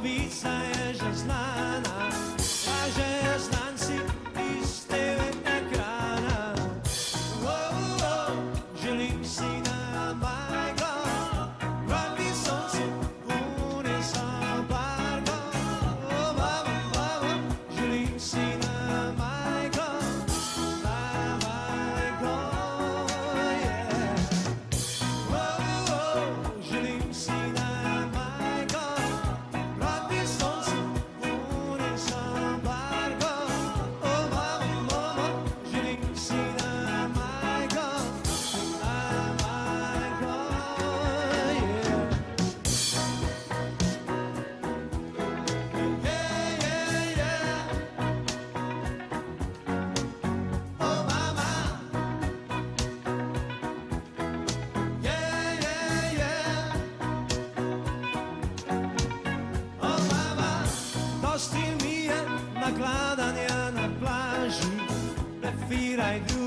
bolje, novica Dosti mi